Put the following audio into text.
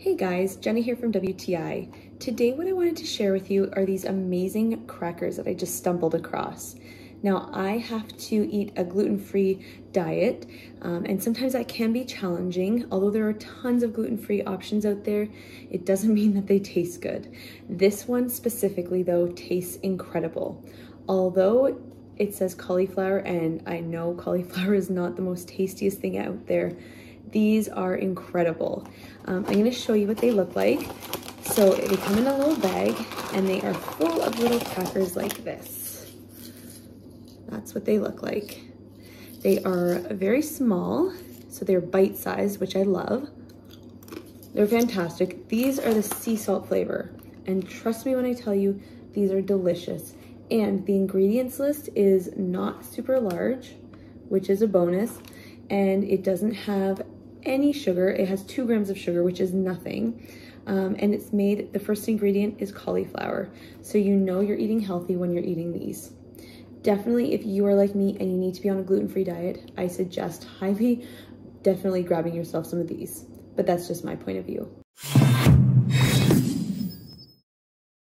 Hey guys, Jenny here from WTI. Today what I wanted to share with you are these amazing crackers that I just stumbled across. Now I have to eat a gluten-free diet um, and sometimes that can be challenging. Although there are tons of gluten-free options out there, it doesn't mean that they taste good. This one specifically though tastes incredible. Although it says cauliflower and I know cauliflower is not the most tastiest thing out there, these are incredible. Um, I'm gonna show you what they look like. So they come in a little bag and they are full of little crackers like this. That's what they look like. They are very small, so they're bite-sized, which I love. They're fantastic. These are the sea salt flavor. And trust me when I tell you, these are delicious. And the ingredients list is not super large, which is a bonus. And it doesn't have any sugar. It has two grams of sugar, which is nothing. Um, and it's made, the first ingredient is cauliflower. So you know you're eating healthy when you're eating these. Definitely, if you are like me and you need to be on a gluten-free diet, I suggest highly, definitely grabbing yourself some of these. But that's just my point of view.